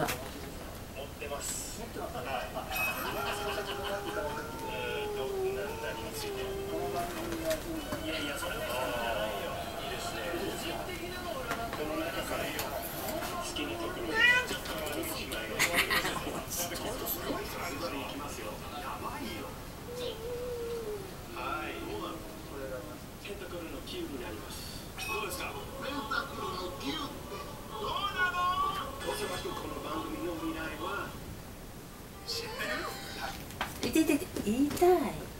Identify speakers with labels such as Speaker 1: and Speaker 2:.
Speaker 1: は
Speaker 2: 持ってます持ってますクルのキーになります。
Speaker 1: い言いたい。